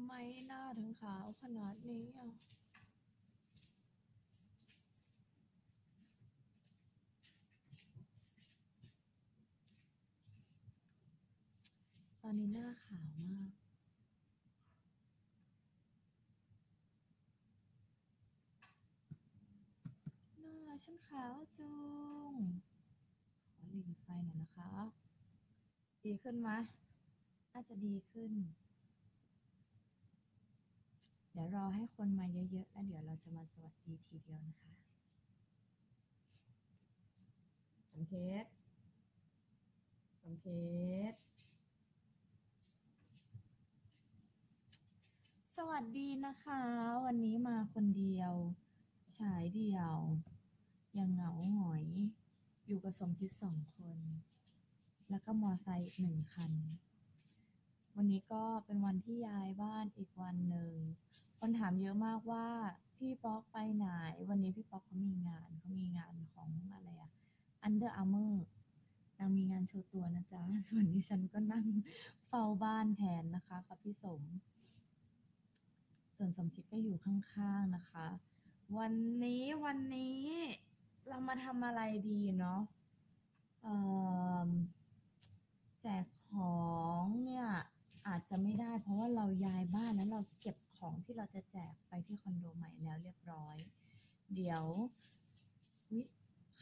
ำไมหน้าถึงขาวขนาดนี้อะตอนนี้หน้าขาวมาก หน้าฉันขาวจุง ขอหลีไฟหน่อยนะคะ ดีขึ้นไหมน่าจะดีขึ้น เดี๋ยวรอให้คนมาเยอะๆ แล้วเดี๋ยวเราจะมาสวัสดีทีเดียวนะคะสังเพชรสังเพชรสวัสดีนะคะ วันนี้มาคนเดียว ฉายเดียวยังเหงาหงอย อยู่กับสมคิดสองคน แล้วก็มอไซค์อีกหนึ่งคัน วันนี้ก็เป็นวันที่ย้ายบ้านอีกวันหนึ่งคนถามเยอะมากว่าพี่ป๊อกไปไหน วันนี้พี่ป๊อกเขามีงานเขามีงานของอะไรอะ Under Armour นางมีงานโชว์ตัวนะจ๊ะ ส่วนดิฉันก็นั่งเฝ้าบ้านแทนนะคะกับพี่สม ส่วนสมคิดก็อยู่ข้างๆนะคะ วันนี้วันนี้เรามาทำอะไรดีเนาะแจกของเนี่ย อาจจะไม่ได้ เพราะว่าเราย้ายบ้านแล้วเราเก็บของที่เราจะแจกไปที่คอนโดใหม่แล้วเรียบร้อย เดี๋ยววิ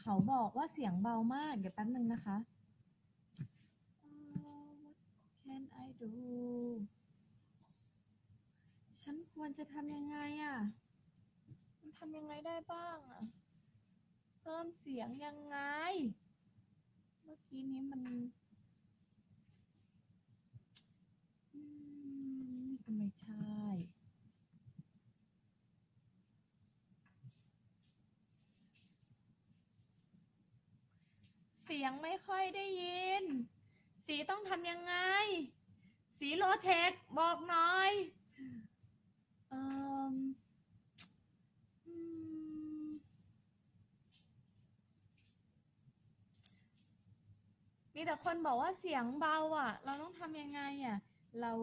เขาบอกว่าเสียงเบามาก เดี๋ยวแป๊บนึงนะคะ what can I do ฉันควรจะทำยังไงอะ่ะ มันทำยังไงได้บ้างอะ เพิ่มเสียงยังไง เมื่อกี้นี้มัน อืมนี่ก็ไม่ ใช่เสียงไม่ค่อยได้ยิน สีต้องทำยังไง สีโลเทคบอกหน่อยเอ่มอืมมีแต่คนบอกว่าเสียงเบาอะ เราต้องทำยังไงอะ เรา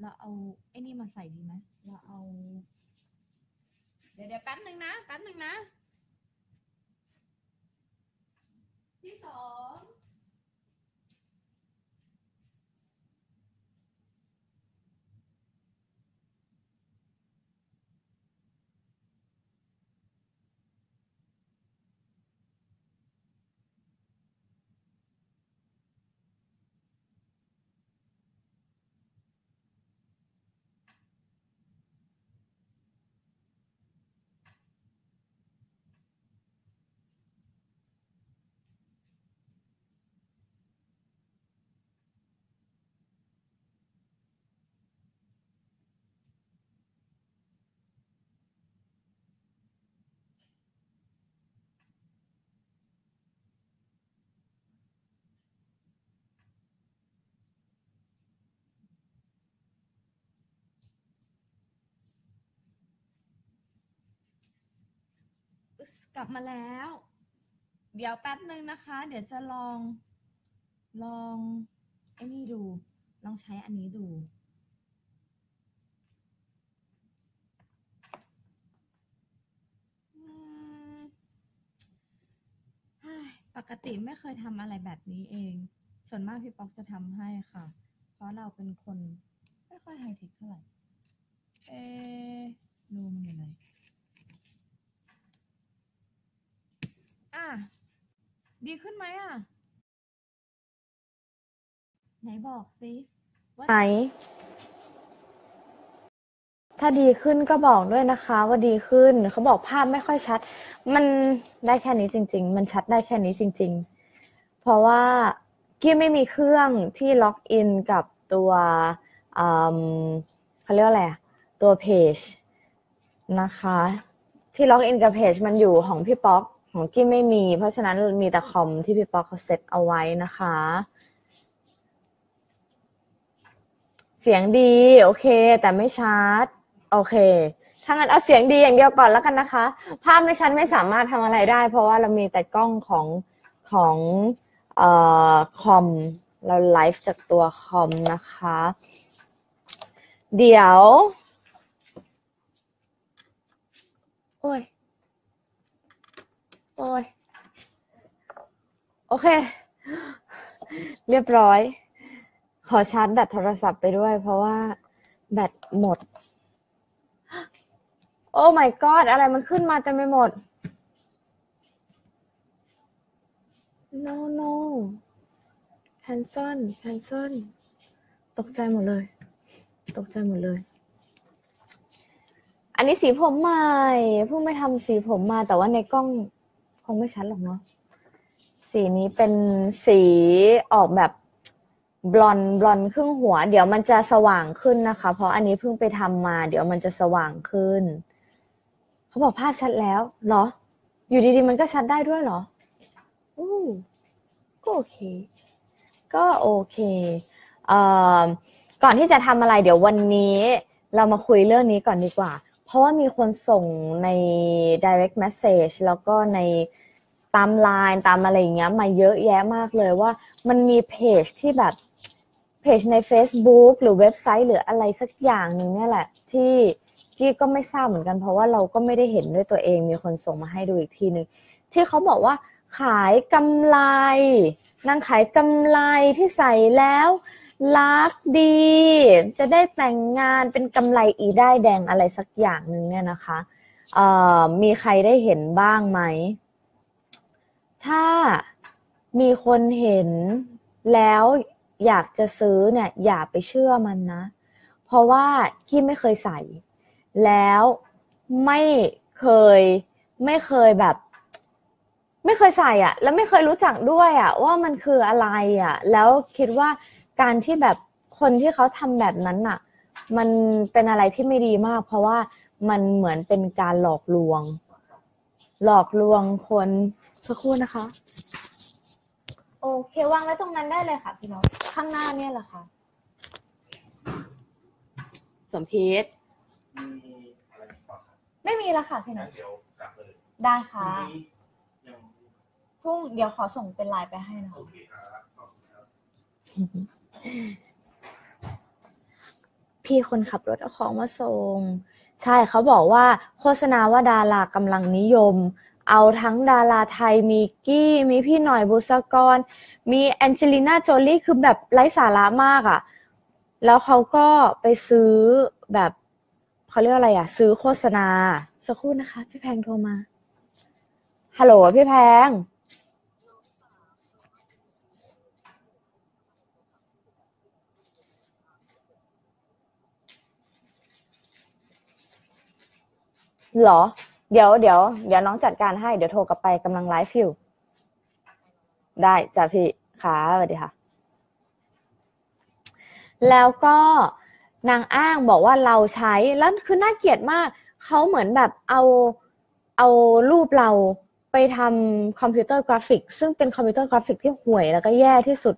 เราเอาไอ้นี่มาใส่ดีไหมเราเอา เดี๋ยวเดี๋ยวแป๊บหนึ่งนะ แป๊บหนึ่งนะ ที่สอง สกลับมาแล้ว เดี๋ยวแป๊บหนึ่งนะคะ เดี๋ยวจะลอง ลองไอ้นี่ดู ลองใช้อันนี้ดูอืมเฮ้ปกติไม่เคยทำอะไรแบบนี้เอง ส่วนมากพี่ป๊อกจะทำให้ค่ะ เพราะเราเป็นคน ไม่ค่อยไฮเทคเท่าไหร่ เอ๊ะรูมันอยู่ไหน อะ ดีขึ้นไหมอะ ไหนบอกสิว่าไหน ถ้าดีขึ้นก็บอกด้วยนะคะ ว่าดีขึ้นเขาบอกภาพไม่ค่อยชัด มันได้แค่นี้จริง ๆ มันชัดได้แค่นี้จริง ๆ เพราะว่ากี้ไม่มีเครื่องที่ล็อกอินกับตัวเขาเรียกว่าอะไรตัวเพจนะคะ ที่ล็อกอินกับเพจมันอยู่ของพี่ป๊อก ของกี้ไม่มี เพราะฉะนั้นมีแต่คอมที่พี่ป๊อกเขาเซตเอาไว้นะคะ เสียงดี โอเค แต่ไม่ชัด โอเคถ้างั้นเอาเสียงดีอย่างเดียวก่อนแล้วกันนะคะ ภาพในชั้นไม่สามารถทำอะไรได้ เพราะว่าเรามีแต่กล้องของของเอ่อคอมเราไลฟ์จากตัวคอมนะคะ เดี๋ยว โอ้ย โอ้ยโอเค เรียบร้อย ขอชาร์จแบตโทรศัพท์ไปด้วย เพราะว่าแบตหมด โอ้ my god อะไรมันขึ้นมาเต็มไปหมด no no cancel cancel ตกใจหมดเลย ตกใจหมดเลย อันนี้สีผมใหม่ เพิ่งไปทำสีผมมาแต่ว่าในกล้อง งไม่ชัดหรอกเนาะสีนี้เป็นสีออกแบบบลอนบลอนครึ่งหัว เดี๋ยวมันจะสว่างขึ้นนะคะ เพราะอันนี้เพิ่งไปทำมา เดี๋ยวมันจะสว่างขึ้น เขาบอกภาพชัดแล้วเหรอ อยู่ดีๆมันก็ชัดได้ด้วยเหรออู้ก็โอเค ก็โอเคเอ่อก่อนที่จะทำอะไร เดี๋ยววันนี้ เรามาคุยเรื่องนี้ก่อนดีกว่า เพราะว่ามีคนส่งใน direct message แล้วก็ในตามไลน์ตามอะไรอย่างเงี้ยมาเยอะแยะมากเลยว่า มันมีเพจที่แบบเพจใน Facebook หรือเว็บไซต์หรืออะไรสักอย่างหนึ่งเนี่ยแหละ ที่กี้ก็ไม่ทราบเหมือนกัน เพราะว่าเราก็ไม่ได้เห็นด้วยตัวเองมีคนส่งมาให้ดูอีกทีนึงที่เขาบอกว่าขายกำไรนางขายกำไรที่ใส่แล้ว รักดี จะได้แต่งงานเป็นกำไรอีได้แดงอะไรสักอย่างหนึ่งเนี่ยนะคะเอ่อมีใครได้เห็นบ้างไหม ถ้ามีคนเห็นแล้วอยากจะซื้อเนี่ย อย่าไปเชื่อมันนะ เพราะว่ากี้ไม่เคยใส่ แล้วไม่เคยไม่เคยแบบ ไม่เคยใส่อะแล้วไม่เคยรู้จักด้วยอะว่ามันคืออะไรอะแล้วคิดว่า การที่แบบคนที่เขาทำแบบนั้นอะ มันเป็นอะไรที่ไม่ดีมาก เพราะว่ามันเหมือนเป็นการหลอกลวง หลอกลวงคนสักครู่นะคะ โอเควางไว้ตรงนั้นได้เลยค่ะพี่น้องข้างหน้าเนี่ยแหละค่ะสมพิษมีอะไรอีกบ้างครับไม่มีแล้วค่ะพี่น้งั้อนงเดี๋ยวกลับเลยได้ค่ะพรุ่งนี้ยังพรุ่งเดี๋ยวขอส่งเป็นไลน์ไปให้นะโอคะ พี่คนขับรถเอาของมาส่ง ใช่เขาบอกว่า โฆษณาว่าดารากำลังนิยม เอาทั้งดาราไทยมีกี้ มีพี่หน่อยบุษกร มีแองเจลิน่าโจลี่คือแบบไร้สาระมากอะ่ะ แล้วเขาก็ไปซื้อแบบเขาเรียกอะไรอะ่ะ ซื้อโฆษณา สักครู่นะคะ พี่แพงโทรมาฮัลโหลพี่แพง หรอ เดี๋ยวเดี๋ยวเดี๋ยวน้องจัดการให้เดี๋ยวโทรกลับไปกำลังไลฟ์อยู่ได้จ้ะพี่ค่ะสวัสดีค่ะ แล้วก็นางอ้างบอกว่าเราใช้แล้วคือน่าเกลียดมากเขาเหมือนแบบเอาเอารูปเราไปทำคอมพิวเตอร์กราฟิก ซึ่งเป็นคอมพิวเตอร์กราฟิกที่ห่วยแล้วก็แย่ที่สุด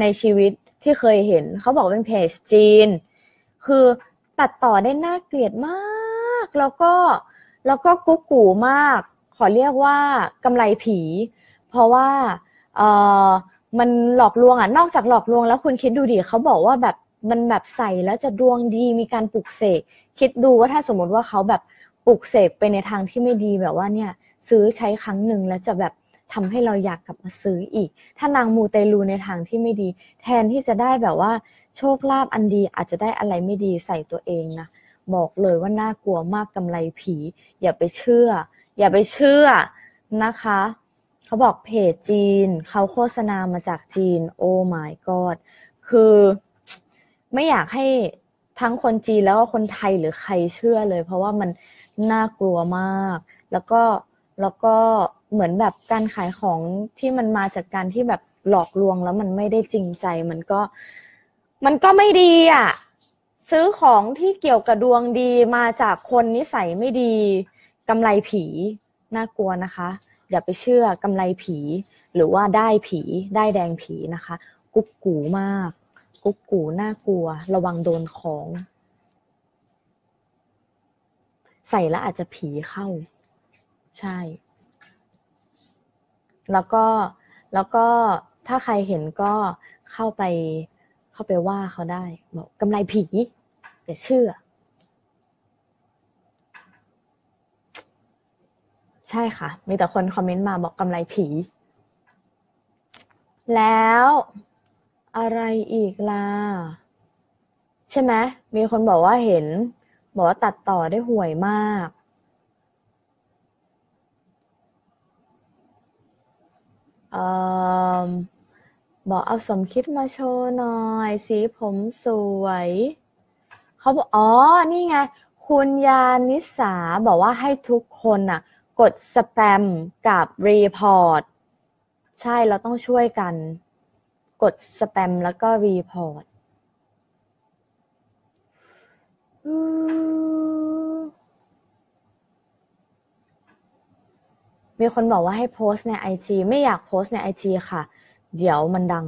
ในชีวิตที่เคยเห็น เขาบอกเป็นเพจจีน คือตัดต่อได้น่าเกลียดมาก แล้วก็ แล้วก็กุ๊กกูมาก ขอเรียกว่ากำไรผี เพราะว่าเออมันหลอกลวงอะนอกจากหลอกลวงแล้วคุณคิดดูดิเขาบอกว่าแบบมันแบบใส่แล้วจะดวงดีมีการปลุกเสกคิดดูว่าถ้าสมมติว่าเขาแบบปลุกเสกไปในทางที่ไม่ดีแบบว่าเนี่ย ซื้อใช้ครั้งหนึ่งแล้วจะแบบทำให้เราอยากกลับมาซื้ออีก ถ้านางมูเตลูในทางที่ไม่ดี แทนที่จะได้แบบว่า โชคลาภอันดีอาจจะได้อะไรไม่ดีใส่ตัวเองนะ บอกเลยว่าน่ากลัวมากกำไรผี อย่าไปเชื่อ อย่าไปเชื่อนะคะ เขาบอกเพจจีน เขาโฆษณามาจากจีน โอ้ my god คือไม่อยากให้ทั้งคนจีนแล้วก็คนไทยหรือใครเชื่อเลย เพราะว่ามันน่ากลัวมาก แล้วก็แล้วก็เหมือนแบบการขายของที่มันมาจากการที่แบบหลอกลวงแล้วมันไม่ได้จริงใจ มันก็ มันก็ไม่ดีอะ ซื้อของที่เกี่ยวกับดวงดีมาจากคนนิสัยไม่ดีกำไรผีน่ากลัวนะคะ อย่าไปเชื่อกำไรผี หรือว่าได้ผีได้แดงผีนะคะ กุ๊กกูมาก กุ๊กกูน่ากลัว ระวังโดนของ ใส่แล้วอาจจะผีเข้า ใช่ แล้วก็แล้วก็ถ้าใครเห็นก็เข้าไปเข้าไปว่าเขาได้บอกกำไรผี อย่าเชื่อ ใช่ค่ะ มีแต่คนคอมเมนต์มาบอกกำไรผี แล้วอะไรอีกล่ะ ใช่ไหมมีคนบอกว่าเห็น บอกว่าตัดต่อได้ห่วยมากเออบอกเอาสมคิดมาโชว์หน่อย สีผมสวย เขาบอกอ๋อนี่ไง คุณยานิสาบอกว่าให้ทุกคนน่ะ กดสแปมกับรีพอร์ตใช่เราต้องช่วยกัน กดสแปมแล้วก็รีพอร์ตมีคนบอกว่าให้โพสต์ในไอจีไม่อยากโพสต์ในไอจีค่ะ เดี๋ยวมันดัง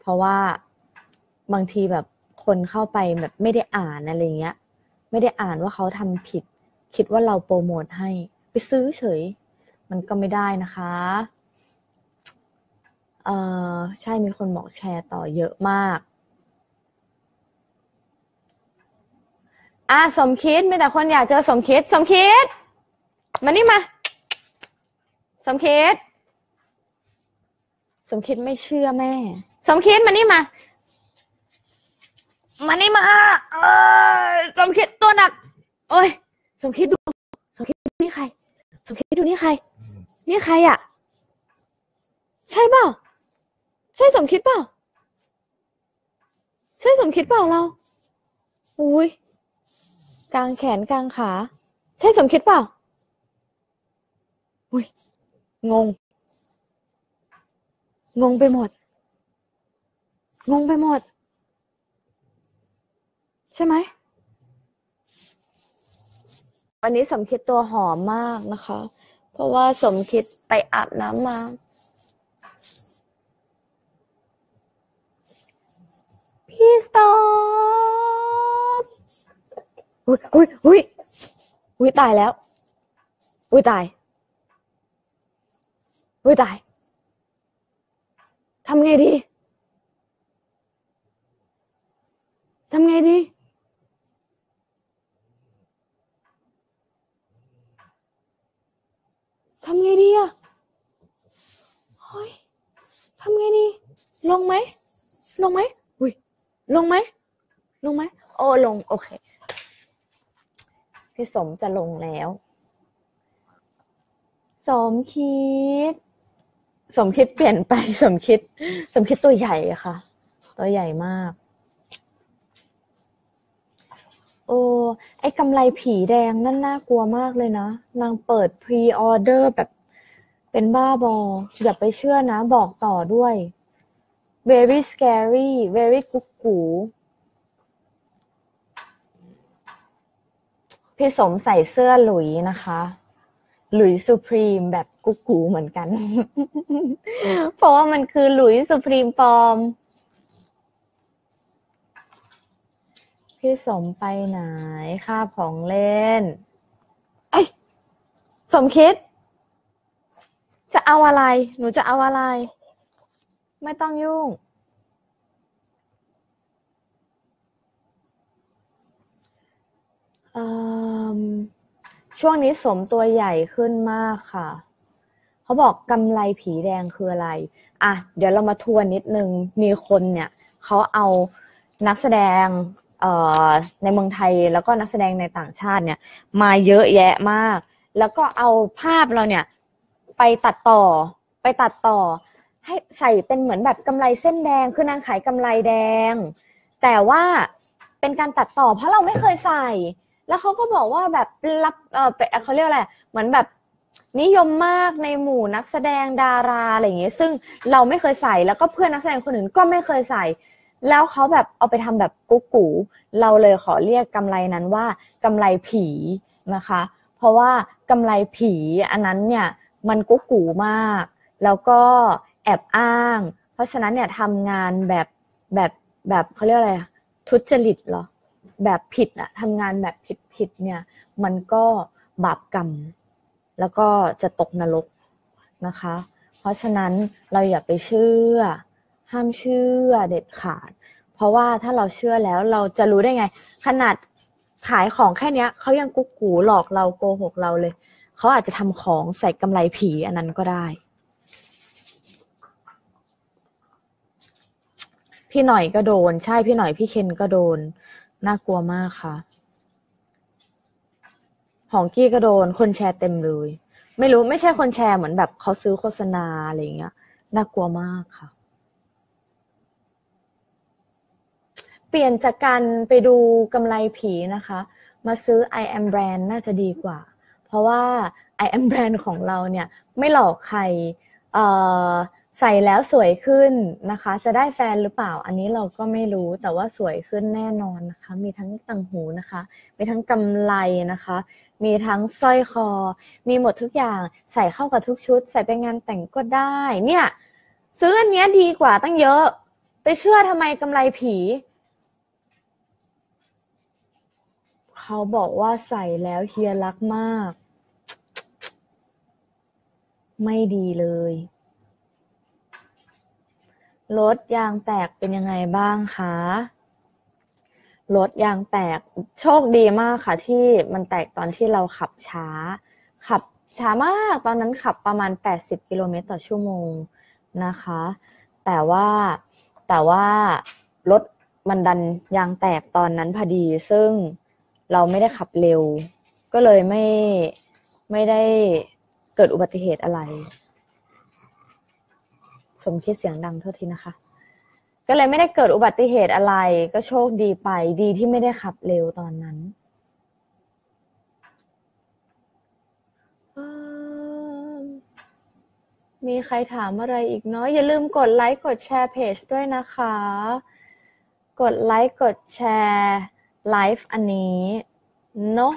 เพราะว่าบางทีแบบ คนเข้าไปแบบไม่ได้อ่านอะไรเงี้ย ไม่ได้อ่านว่าเขาทำผิด คิดว่าเราโปรโมทให้ ไปซื้อเฉย มันก็ไม่ได้นะคะเออใช่มีคนบอกแชร์ต่อเยอะมากอะสมคิดมีแต่คนอยากเจอสมคิด สมคิด มานี่มา สมคิด สมคิดไม่เชื่อแม่ สมคิดมานี่มา มานี่มาเออสมคิดตัวหนัก โอ้ย สมคิดดู สมคิดนี่ใคร สมคิดดูนี่ใคร นี่ใครอะ ใช่เปล่า ใช่สมคิดเปล่า ใช่สมคิดเปล่าเรา อุ้ยกลางแขนกลางขา ใช่สมคิดเปล่า อุ้ย งง งงไปหมด งงไปหมด ช่ไหม วันนี้สมคิดตัวหอมมากนะคะ เพราะว่าสมคิดไปอาบน้ำมา พี่สต็อปอุ้ยอุ้ยอุ้ยอุ้ยตายแล้ว อุ้ยตาย อุ้ยตาย ทำไงดี ทำไงดี ทำไงดีอะเฮ้ยทำไงดี ลงไหม ลงไหมอุ้ย ลงไหม ลงไหม โอ้ ลง โอเค พี่สมจะลงแล้ว สมคิด สมคิดเปลี่ยนไป สมคิด สมคิดตัวใหญ่อะค่ะ ตัวใหญ่มาก โอ้ไอ้กำไรผีแดงนั่นน่ากลัวมากเลยนะ นางเปิดพรีออเดอร์แบบ เป็นบ้าบอ อย่าไปเชื่อนะ บอกต่อด้วย very scary very กุ๊กกูพี่สมใส่เสื้อหลุยนะคะ หลุยสุพรีมแบบกุ๊กกูเหมือนกัน เพราะว่ามันคือหลุยสุพรีมปลอม พี่สมไปไหนค่าบของเล่นไอ้สมคิด จะเอาอะไร หนูจะเอาอะไร ไม่ต้องยุ่ง ช่วงนี้สมตัวใหญ่ขึ้นมากค่ะ เขาบอกกำไรผีแดงคืออะไร อะ เดี๋ยวเรามาทวนนิดนึง มีคนเนี่ย เขาเอานักแสดง ในเมืองไทยแล้วก็นักแสดงในต่างชาติเนี่ย มาเยอะแยะมาก แล้วก็เอาภาพเราเนี่ย ไปตัดต่อ ไปตัดต่อ ให้ใส่เป็นเหมือนแบบกำไรเส้นแดงคือนางขายกำไรแดง แต่ว่าเป็นการตัดต่อ เพราะเราไม่เคยใส่ แล้วเขาก็บอกว่าแบบรับเออเป็นเขาเรียกอะไรเหมือนแบบนิยมมากในหมู่นักแสดงดาราอะไรอย่างเงี้ยซึ่งเราไม่เคยใส่แล้วก็เพื่อนนักแสดงคนอื่นก็ไม่เคยใส่ แล้วเขาแบบเอาไปทำแบบกุ๊กกูเราเลยขอเรียกกำไรนั้นว่ากำไรผีนะคะ เพราะว่ากำไรผีอันนั้นเนี่ยมันกุ๊กกูมาก แล้วก็แอบอ้าง เพราะฉะนั้นเนี่ยทำงานแบบแบบแบบเขาเรียกอะไรทุจริตเหรอแบบผิดอะทำงานแบบผิดผิดเนี่ย มันก็บาปกรรม แล้วก็จะตกนรกนะคะ เพราะฉะนั้นเราอย่าไปเชื่อ ห้ามเชื่อเด็ดขาด เพราะว่าถ้าเราเชื่อแล้วเราจะรู้ได้ไง ขนาดขายของแค่เนี้ยเขายังกุ๊กกูหลอกเราโกหกเราเลยเขาอาจจะทำของใส่กำไรผีอันนั้นก็ได้ พี่หน่อยก็โดน ใช่พี่หน่อยพี่เคนก็โดน น่ากลัวมากค่ะ ของกี้ก็โดน คนแชร์เต็มเลย ไม่รู้ไม่ใช่คนแชร์เหมือนแบบเขาซื้อโฆษณาอะไรอย่างเงี้ยน่ากลัวมากค่ะ เปลี่ยนจากการไปดูกำไรผีนะคะ มาซื้อ I am brand น่าจะดีกว่า เพราะว่า I am brand ของเราเนี่ยไม่หลอกใครใส่แล้วสวยขึ้นนะคะ จะได้แฟนหรือเปล่า อันนี้เราก็ไม่รู้แต่ว่าสวยขึ้นแน่นอนนะคะ มีทั้งต่างหูนะคะ มีทั้งกำไลนะคะ มีทั้งสร้อยคอ มีหมดทุกอย่างใส่เข้ากับทุกชุด ใส่ไปงานแต่งก็ได้ เนี่ย ซื้ออันเนี้ยดีกว่าตั้งเยอะ ไปเชื่อทำไมกำไรผี เขาบอกว่าใส่แล้วเฮียรักมาก ไม่ดีเลยรถยางแตกเป็นยังไงบ้างคะรถยางแตกโชคดีมากค่ะ ที่มันแตกตอนที่เราขับช้า ขับช้ามากตอนนั้นขับประมาณ 80 กิโลเมตรต่อชั่วโมงนะคะ แต่ว่าแต่ว่ารถมันดันยางแตกตอนนั้นพอดี ซึ่ง เราไม่ได้ขับเร็ว ก็เลยไม่ไม่ได้เกิดอุบัติเหตุอะไร สมคิดเสียงดังเท่าทีนะคะ ก็เลยไม่ได้เกิดอุบัติเหตุอะไร ก็โชคดีไปดีที่ไม่ได้ขับเร็วตอนนั้นมีใครถามอะไรอีกเนาะอย่าลืมกดไลค์กดแชร์เพจด้วยนะคะ กดไลค์กดแชร์ ไลฟ์อันนี้ เนาะ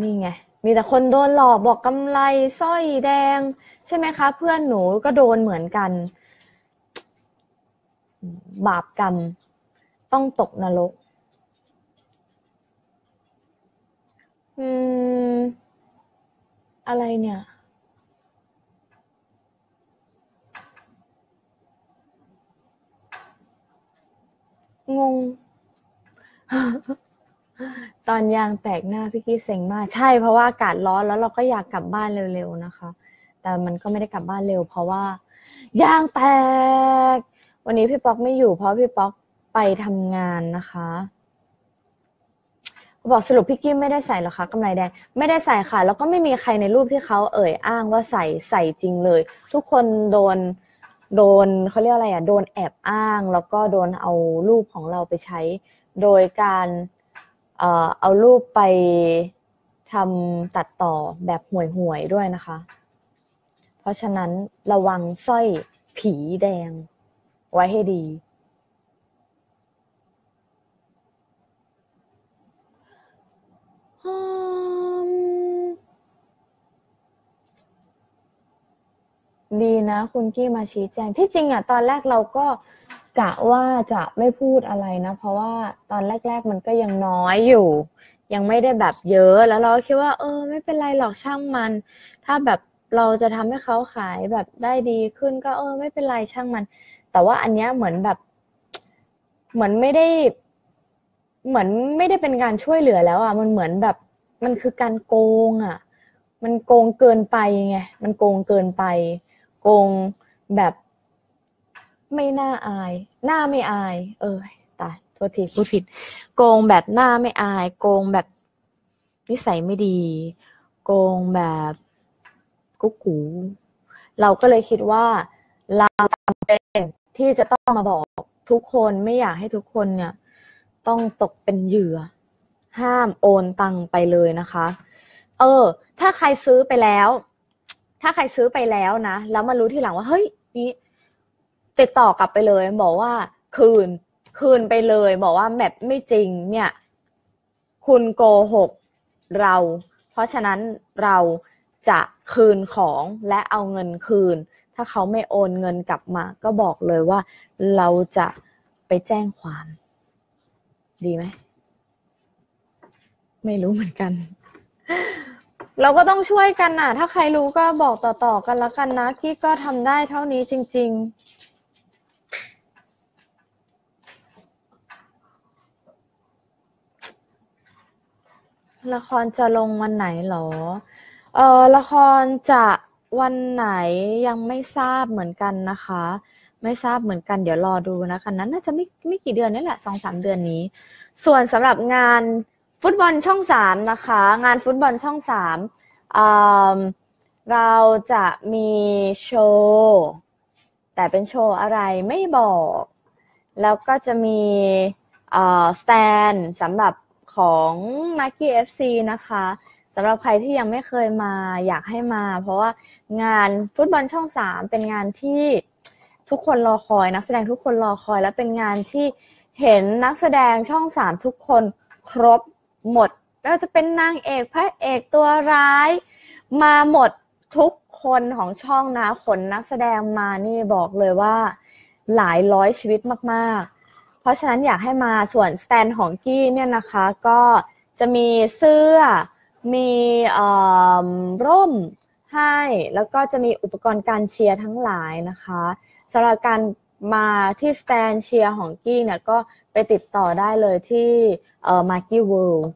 นี่ไง มีแต่คนโดนหลอกบอกกำไรสร้อยแดง ใช่ไหมคะ เพื่อนหนูก็โดนเหมือนกัน บาปกรรม ต้องตกนรกอืม อะไรเนี่ย งง ตอนยางแตกหน้าพี่กี้เซ็งมาก ใช่เพราะว่าอากาศร้อนแล้วเราก็อยากกลับบ้านเร็วๆนะคะ แต่มันก็ไม่ได้กลับบ้านเร็ว เพราะว่ายางแตก วันนี้พี่ป๊อกไม่อยู่ เพราะพี่ป๊อกไปทำงานนะคะบอกสรุปพี่กี้ไม่ได้ใส่หรอคะกำไรแดง ไม่ได้ใส่ค่ะ แล้วก็ไม่มีใครในรูปที่เขาเอ่ยอ้างว่าใส่ใส่จริงเลย ทุกคนโดน โดนเขาเรียกอะไรอะโดนแอบอ้าง แล้วก็โดนเอารูปของเราไปใช้ โดยการเอ่อเอารูปไปทำตัดต่อแบบห่วยๆด้วยนะคะ เพราะฉะนั้นระวังสร้อยผีแดงไว้ให้ดี ดีนะคุณกี้มาชี้แจง ที่จริงอะตอนแรกเราก็กะว่าจะไม่พูดอะไรนะ เพราะว่าตอนแรก ๆ มันก็ยังน้อยอยู่ ยังไม่ได้แบบเยอะแล้วเราคิดว่า เออ ไม่เป็นไรหรอกช่างมัน ถ้าแบบเราจะทำให้เขาขายแบบได้ดีขึ้นก็เออ ไม่เป็นไรช่างมัน แต่ว่าอันเนี้ยเหมือนแบบ เหมือนไม่ได้ เหมือนไม่ได้เป็นการช่วยเหลือแล้วอะมันเหมือนแบบมันคือการโกงอะ มันโกงเกินไปไงมันโกงเกินไป โกงแบบไม่น่าอาย หน้าไม่อาย เออตายโทษทีพูดผิด โกงแบบหน้าไม่อาย โกงแบบนิสัยไม่ดี โกงแบบกุ๊กกูเราก็เลยคิดว่า เราจำเป็นที่จะต้องมาบอกทุกคนไม่อยากให้ทุกคนเนี่ย ต้องตกเป็นเหยื่อ ห้ามโอนตังไปเลยนะคะ เออ ถ้าใครซื้อไปแล้ว ถ้าใครซื้อไปแล้วนะ แล้วมารู้ทีหลังว่าเฮ้ยนี่ติดต่อกลับไปเลย บอกว่าคืน คืนไปเลย บอกว่าแบบไม่จริง เนี่ย คุณโกหกเรา เพราะฉะนั้นเราจะคืนของและเอาเงินคืน ถ้าเขาไม่โอนเงินกลับมา ก็บอกเลยว่า เราจะไปแจ้งความ ดีไหม ไม่รู้เหมือนกัน เราก็ต้องช่วยกันน่ะ ถ้าใครรู้ก็บอกต่อๆกันล้วกันนะกี้ก็ทำได้เท่านี้จริง ๆละครจะลงวันไหนเหรอ เออละครจะวันไหนยังไม่ทราบเหมือนกันนะคะ ไม่ทราบเหมือนกัน เดี๋ยวรอดูนะคะนั้นน่าจะไม่ไม่กี่เดือนนี่แหละสองสามเดือนนี้ ส่วนสำหรับงาน ฟุตบอลช่องสามนะคะ งานฟุตบอลช่องสามเราจะมีโชว์แต่เป็นโชว์อะไรไม่บอก แล้วก็จะมีสแตนสำหรับของ m a g g i e FC นะคะสำหรับใครที่ยังไม่เคยมาอยากให้มา เพราะว่างานฟุตบอลช่องสามเป็นงานที่ทุกคนรอคอยนักแสดงทุกคนรอคอย และเป็นงานที่เห็นนักแสดงช่องสามทุกคนครบ หมดไม่ว่าจะเป็นนางเอกพระเอกตัวร้าย มาหมดทุกคนของช่องนะขนนักแสดงมานี่บอกเลยว่าหลายร้อยชีวิตมากๆ เพราะฉะนั้นอยากให้มาส่วนสแตนของกี้เนี่ยนะคะก็จะมีเสื้อ มีร่มให้แล้วก็จะมีอุปกรณ์การเชียร์ทั้งหลายนะคะสำหรับการมาที่สแตนเชียร์ของกี้เนี่ยก็ไปติดต่อได้เลยที่ เอ่อมาร์กี้เวิลด์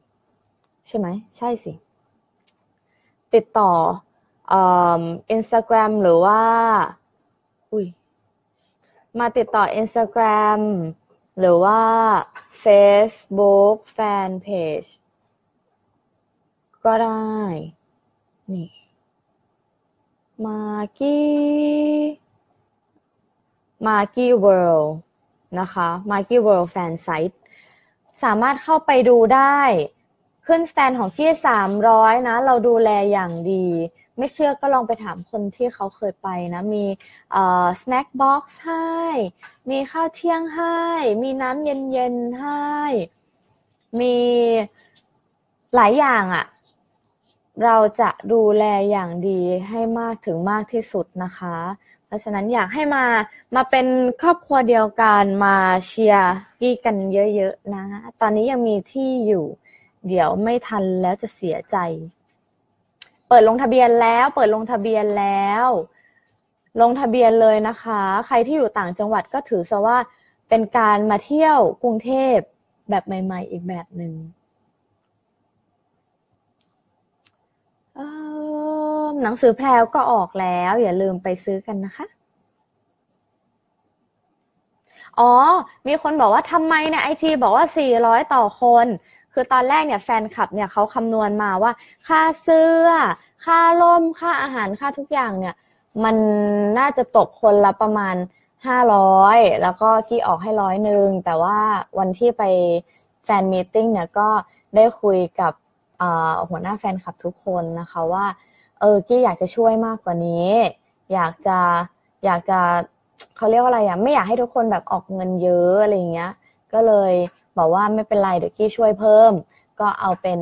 ใช่ไหมใช่สิ ติดต่ออินสตาแกรมหรือว่า อุ้ยมาติดต่อ Instagram หรือว่า Facebook Fanpage ก็ได้ นี่มาร์กี้มาร์กี้ World นะคะมาร์กี้ World Fansite สามารถเข้าไปดูได้ ขึ้นสแตนด์ของกี้สามร้อยนะ เราดูแลอย่างดี ไม่เชื่อก็ลองไปถามคนที่เขาเคยไปนะ มีเอ่อ snack box ให้ มีข้าวเที่ยงให้ มีน้ำเย็นๆให้ มีหลายอย่างอะ่ะ เราจะดูแลอย่างดีให้มากถึงมากที่สุดนะคะ เพราะฉะนั้นอยากให้มามาเป็นครอบครัวเดียวกันมาเชียร์กี้กันเยอะๆนะ ตอนนี้ยังมีที่อยู่ เดี๋ยวไม่ทันแล้วจะเสียใจ เปิดลงทะเบียนแล้ว เปิดลงทะเบียนแล้ว ลงทะเบียนเลยนะคะ ใครที่อยู่ต่างจังหวัดก็ถือซะว่าเป็นการมาเที่ยวกรุงเทพแบบใหม่ ๆ อีกแบบหนึ่ง หนังสือแพรวก็ออกแล้ว อย่าลืมไปซื้อกันนะคะ อ๋อ มีคนบอกว่าทำไมเนี่ยไอจีบอกว่า 400 ต่อคน คือตอนแรกเนี่ยแฟนคลับเนี่ยเขาคำนวณมาว่า ค่าเสื้อ ค่าร่ม ค่าอาหาร ค่าทุกอย่างเนี่ย มันน่าจะตกคนละประมาณ 500 แล้วก็กี้ออกให้ร้อยหนึ่ง แต่ว่าวันที่ไปแฟนมีติ้งเนี่ยก็ได้คุยกับหัวหน้าแฟนคลับทุกคนนะคะว่า เออกี้อยากจะช่วยมากกว่านี้ อยากจะอยากจะเขาเรียกว่าอะไรอะไม่อยากให้ทุกคนแบบออกเงินเยอะอะไรเงี้ย ก็เลยบอกว่าไม่เป็นไรเดี๋ยวกี้ช่วยเพิ่ม ก็เอาเป็น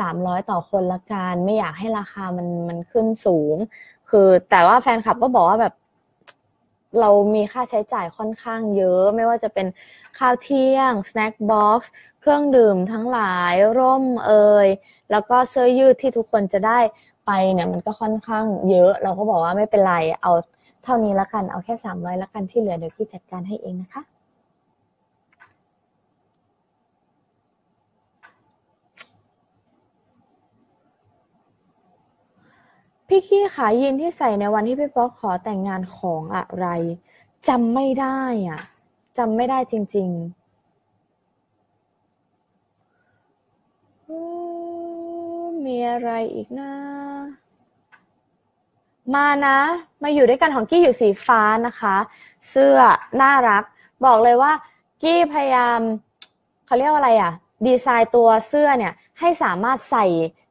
สามร้อยต่อคนละกันไม่อยากให้ราคามันมันขึ้นสูง คือแต่ว่าแฟนคลับก็บอกว่าแบบ เรามีค่าใช้จ่ายค่อนข้างเยอะ ไม่ว่าจะเป็นข้าวเที่ยง snack box เครื่องดื่มทั้งหลายร่มเอยแล้วก็เสื้อยืดที่ทุกคนจะได้ ไปเนี่ยมันก็ค่อนข้างเยอะ เราก็บอกว่าไม่เป็นไร เอาเท่านี้ละกัน เอาแค่สามร้อยละกันที่เหลือเดี๋ยวพี่จัดการให้เองนะคะ พี่ขี้ขายินที่ใส่ในวันที่พี่ป๊อกขอแต่งงานของอะไรจำไม่ได้อะจำไม่ได้จริง ๆมีอะไรอีกนะ มานะ มาอยู่ด้วยกันของกี้อยู่สีฟ้านะคะ เสื้อน่ารัก บอกเลยว่ากี้พยายามเขาเรียกว่าอะไรอะ ดีไซน์ตัวเสื้อเนี่ยให้สามารถใส่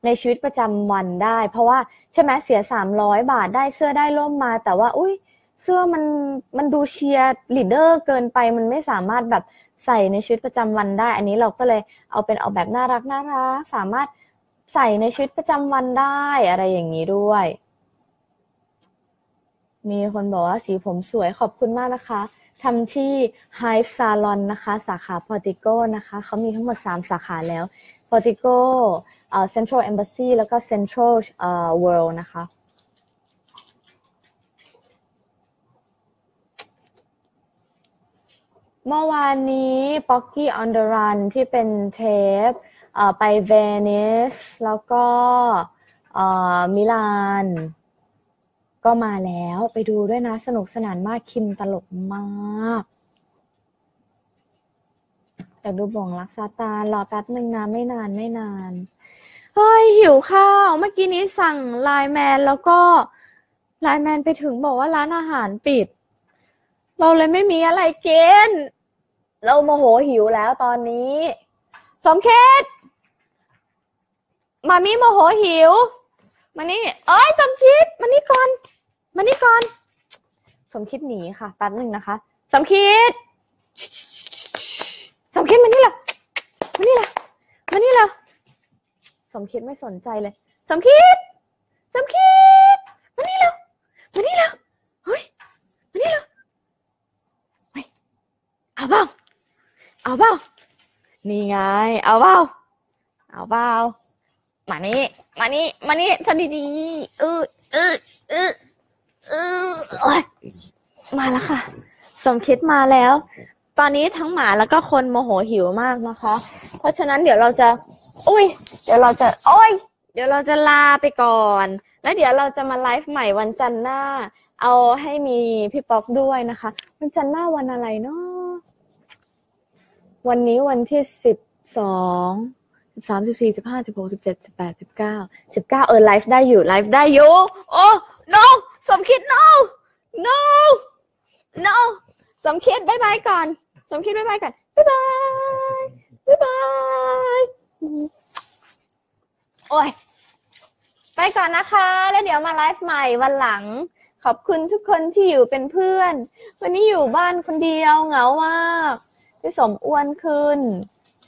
ในชีวิตประจำวันได้ เพราะว่าใช่ไหมเสียสามร้อยบาทได้เสื้อได้ร่มมา แต่ว่าอุ้ยเสื้อมันมันดูเชียร์ลีดเดอร์เกินไปมันไม่สามารถแบบใส่ในชีวิตประจำวันได้ อันนี้เราก็เลยเอาเป็นออกแบบน่ารักน่ารักสามารถใส่ในชีวิตประจำวันได้อะไรอย่างนี้ด้วย มีคนบอกว่าสีผมสวยขอบคุณมากนะคะทำที่ Hive Salon นะคะ สาขา Portico นะคะเขามีทั้งหมด 3 สาขาแล้ว Portico เอ่อ Central Embassy แล้วก็ Central เอ่อ World นะคะ เมื่อวานนี้ Pocky on the Run ที่เป็นเทปเอ่อไปเวนิสแล้วก็เอ่อมิลาน ก็มาแล้วไปดูด้วยนะสนุกสนานมากคิมตลกมากอยากดูบ่งรักซาตานรอแป๊บหนึ่งนะไม่นานไม่นานเฮ้ยหิวข้าวเมื่อกี้นี้สั่ง LINE MAN แล้วก็ LINE MAN ไปถึงบอกว่าร้านอาหารปิด เราเลยไม่มีอะไรกินเราโมโหหิวแล้วตอนนี้ สมคิดมามีโมโหหิวมานี่เอ้ยสมคิดมานี่ก่อน มานี่ก่อน สมคิดหนีค่ะแป๊บหนึ่งนะคะ สมคิด สมคิดมานี่ละมานี่ละมานี่ละสมคิดไม่สนใจเลย สมคิด สมคิด มานี่แล้วมานี่แล้วเฮ้ย มานี่แล้วเฮ้ย เอาเปล่าเอาเปล่านี่ไง เอาเปล่าเอาเปล่ามานี่ มานี่ มานี่ทำดีๆเออเออเออเออ โอ้ยมาแล้วค่ะ สมคิดมาแล้ว ตอนนี้ทั้งหมาแล้วก็คนโมโหหิวมากนะคะ เพราะฉะนั้นเดี๋ยวเราจะ อุ้ย เดี๋ยวเราจะ โอ้ย เดี๋ยวเราจะลาไปก่อน แล้วเดี๋ยวเราจะมาไลฟ์ใหม่วันจันทร์หน้า เอาให้มีพี่ป๊อกด้วยนะคะ วันจันทร์หน้าวันอะไรเนาะวันนี้วันที่สิบสองสิบสามสิบสี่สิบห้าสิบหกสิบเจ็ดสิบแปดสิบเก้าสิบเก้าเออไลฟ์ได้อยู่ไลฟ์ได้อยู่ โอ้ no สมคิด no no no สมคิด bye bye ก่อน สมคิด bye bye ก่อน bye bye bye bye โอ้ยไปก่อนนะคะ แล้วเดี๋ยวมาไลฟ์ใหม่วันหลัง ขอบคุณทุกคนที่อยู่เป็นเพื่อน วันนี้อยู่บ้านคนเดียวเหงามากพี่สมอ้วนขึ้น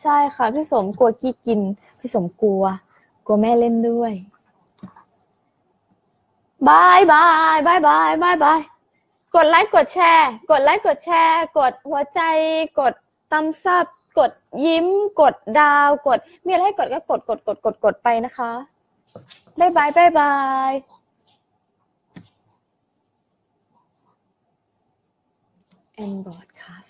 ใช่ค่ะพี่สมกลัวกี้กินพี่สมกลัว กลัวแม่เล่นด้วย bye bye bye bye bye byeกดไลค์กดแชร์ กดไลค์กดแชร์ กดหัวใจ กด thumbs up กดยิ้ม กดดาว กด มีอะไรให้กดก็กดกดกดกดกดไปนะคะ bye bye bye bye End broadcast